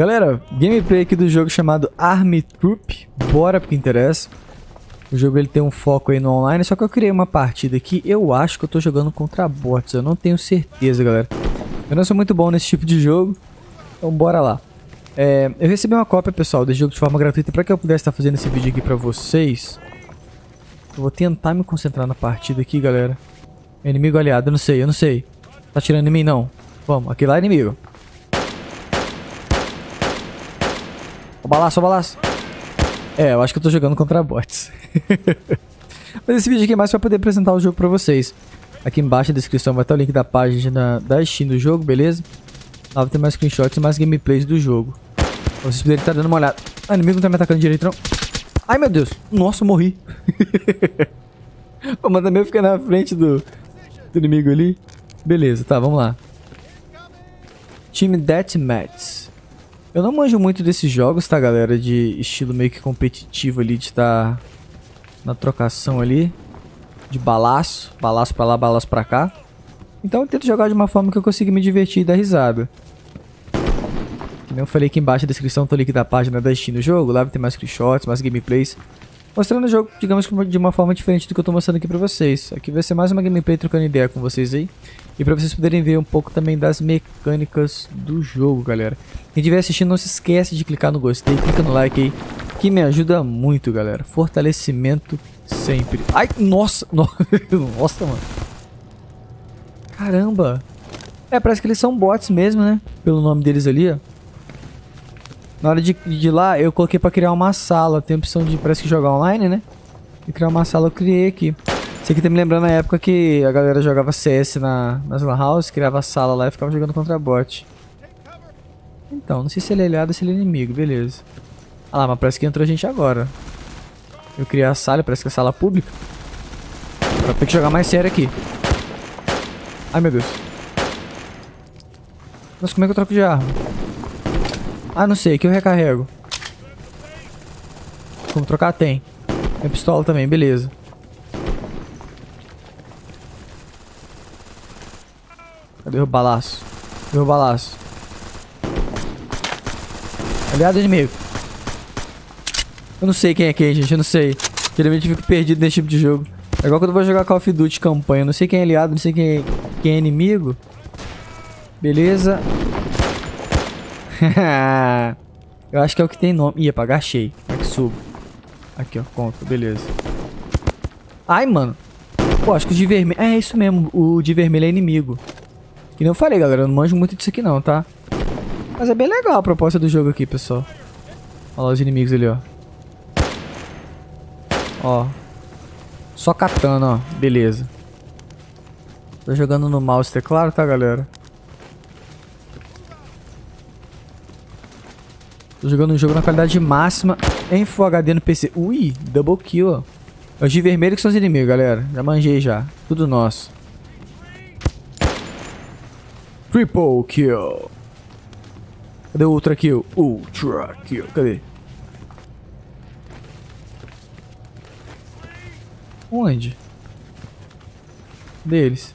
Galera, gameplay aqui do jogo chamado Army Troop. Bora porque interessa. O jogo ele tem um foco aí no online, só que eu criei uma partida aqui. Eu acho que eu tô jogando contra bots, eu não tenho certeza, galera. Eu não sou muito bom nesse tipo de jogo, então bora lá. É, eu recebi uma cópia, pessoal, desse jogo de forma gratuita para que eu pudesse estar fazendo esse vídeo aqui pra vocês. Eu vou tentar me concentrar na partida aqui, galera. Inimigo aliado, eu não sei, eu não sei. Tá tirando em mim, não. Vamos, aqui lá é inimigo. Balaço, o balaço. É, eu acho que eu tô jogando contra bots. Mas esse vídeo aqui é mais pra poder apresentar o jogo pra vocês. Aqui embaixo na descrição vai estar o link da página da Steam do jogo, beleza? Lá vai ter mais screenshots e mais gameplays do jogo. Pra vocês poderem estar dando uma olhada. Ah, o inimigo não tá me atacando direito, não. Ai, meu Deus. Nossa, morri. o mandamento fica na frente do, do inimigo ali. Beleza, tá, vamos lá. Time Deathmatch. Eu não manjo muito desses jogos, tá, galera? De estilo meio que competitivo ali, de estar tá na trocação ali. De balaço. Balaço pra lá, balaço pra cá. Então eu tento jogar de uma forma que eu consiga me divertir e dar risada. Como eu falei aqui embaixo na descrição, tô link da página da Steam do jogo. Lá vai ter mais screenshots, mais gameplays. Mostrando o jogo, digamos, de uma forma diferente do que eu tô mostrando aqui pra vocês. Aqui vai ser mais uma gameplay trocando ideia com vocês aí. E pra vocês poderem ver um pouco também das mecânicas do jogo, galera. Quem estiver assistindo, não se esquece de clicar no gostei, clica no like aí, que me ajuda muito, galera. Fortalecimento sempre. Ai, nossa, nossa, mano. Caramba. É, parece que eles são bots mesmo, né? Pelo nome deles ali, ó. Na hora de, de ir lá, eu coloquei pra criar uma sala. Tem a opção de, parece que jogar online, né? E criar uma sala eu criei aqui. Isso aqui tá me lembrando a época que a galera jogava CS na, nas lan house, criava sala lá e ficava jogando contra bot. Então, não sei se ele é aliado ou se ele é inimigo, beleza. Ah lá, mas parece que entrou a gente agora. Eu criei a sala, parece que é sala pública. Vou ter que jogar mais sério aqui. Ai, meu Deus. Nossa, como é que eu troco de arma? Ah, não sei, aqui eu recarrego. Como trocar? Tem. Tem pistola também, beleza. Cadê o balaço? Cadê o balaço? Aliado inimigo. Eu não sei quem é quem, gente. Eu não sei. Geralmente eu fico perdido nesse tipo de jogo. É igual quando eu vou jogar Call of Duty campanha. Eu não sei quem é aliado, não sei quem é, quem é inimigo. Beleza. eu acho que é o que tem nome. Ih, apagar, achei. Como é subo? Aqui, ó. Conta, beleza. Ai, mano. Pô, acho que o de vermelho... É, isso mesmo. O de vermelho é inimigo. Que nem eu falei, galera. Eu não manjo muito disso aqui não, tá? Mas é bem legal a proposta do jogo aqui, pessoal. Olha lá os inimigos ali, ó. Ó. Só katana, ó. Beleza. Tô jogando no mouse teclado, tá, galera? Tô jogando um jogo na qualidade máxima em Full HD no PC. Ui, double kill, ó. É os de vermelho que são os inimigos, galera. Já manjei já. Tudo nosso. Triple kill. Cadê o ultra kill? Ultra kill. Cadê? Onde? Deles.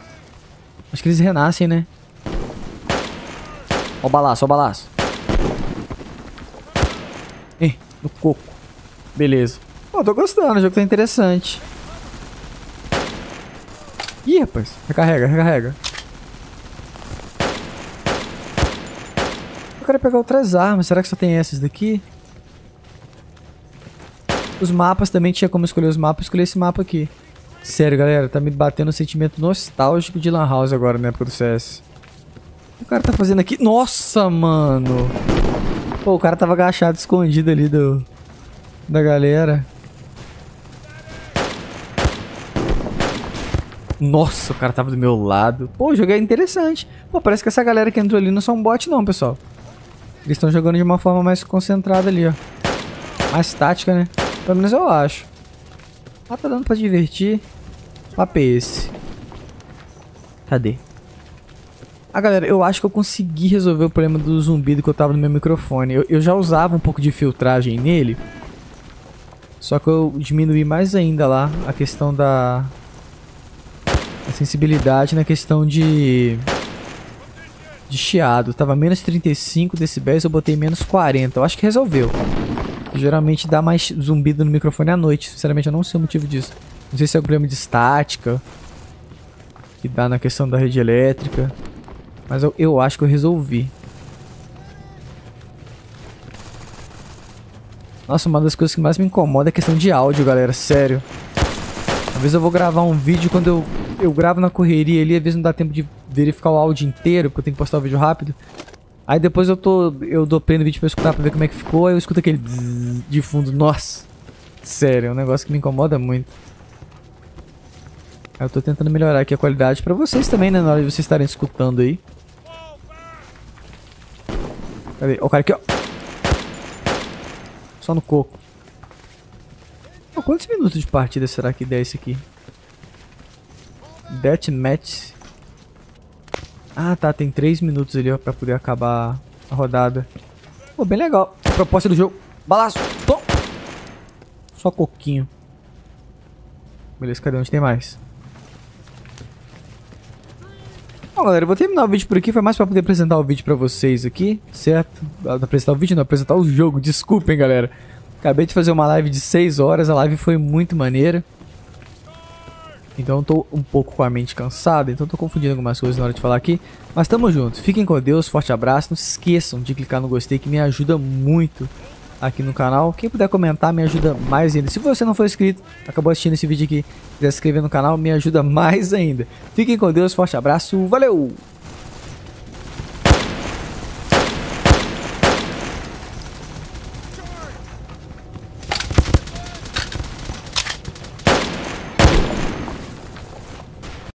Acho que eles renascem, né? Ó o balaço, ó o balaço. Ih, no coco. Beleza. Pô, tô gostando, o jogo tá interessante. Ih, rapaz. Recarrega, recarrega. Eu quero pegar outras armas. Será que só tem essas daqui? Os mapas também tinha como escolher os mapas. Escolhi esse mapa aqui. Sério, galera. Tá me batendo um sentimento nostálgico de Lan House agora na época do CS. O cara tá fazendo aqui? Nossa, mano. Pô, o cara tava agachado, escondido ali do... Da galera. Nossa, o cara tava do meu lado. Pô, o jogo é interessante. Pô, parece que essa galera que entrou ali não são bot não, pessoal. Eles estão jogando de uma forma mais concentrada ali, ó. Mais tática, né? Pelo menos eu acho. Ah, tá dando pra divertir. Papo é esse. Cadê? Ah, galera, eu acho que eu consegui resolver o problema do zumbido que eu tava no meu microfone. Eu, eu já usava um pouco de filtragem nele. Só que eu diminuí mais ainda lá a questão da... A sensibilidade na questão de de chiado. Tava menos 35 decibéis, eu botei menos 40. Eu acho que resolveu. Geralmente dá mais zumbido no microfone à noite. Sinceramente, eu não sei o motivo disso. Não sei se é um problema de estática. Que dá na questão da rede elétrica. Mas eu, eu acho que eu resolvi. Nossa, uma das coisas que mais me incomoda é a questão de áudio, galera. Sério. Às vezes eu vou gravar um vídeo quando eu, eu gravo na correria ali, às vezes não dá tempo de verificar o áudio inteiro, porque eu tenho que postar o vídeo rápido. Aí depois eu tô. Eu dou play no vídeo pra escutar pra ver como é que ficou. Aí eu escuto aquele de fundo. Nossa! Sério, é um negócio que me incomoda muito. Eu tô tentando melhorar aqui a qualidade pra vocês também, né? Na hora de vocês estarem escutando aí. Cadê? Ó, o cara aqui, ó. Só no coco. Oh, quantos minutos de partida será que der esse aqui? Deathmatch ah, tá. Tem 3 minutos ali, ó, pra poder acabar a rodada. Pô, bem legal. Proposta do jogo. Balaço. Tom. Só coquinho. Beleza, cadê? Onde tem mais? Bom, galera, eu vou terminar o vídeo por aqui. Foi mais pra poder apresentar o vídeo pra vocês aqui, certo? Apresentar o vídeo, não, apresentar o jogo. Desculpem, galera. Acabei de fazer uma live de 6 horas. A live foi muito maneira. Então eu tô um pouco com a mente cansada, então tô confundindo algumas coisas na hora de falar aqui. Mas tamo junto, fiquem com Deus, forte abraço. Não se esqueçam de clicar no gostei que me ajuda muito aqui no canal. Quem puder comentar me ajuda mais ainda. Se você não for inscrito, acabou assistindo esse vídeo aqui, quiser se inscrever no canal, me ajuda mais ainda. Fiquem com Deus, forte abraço, valeu!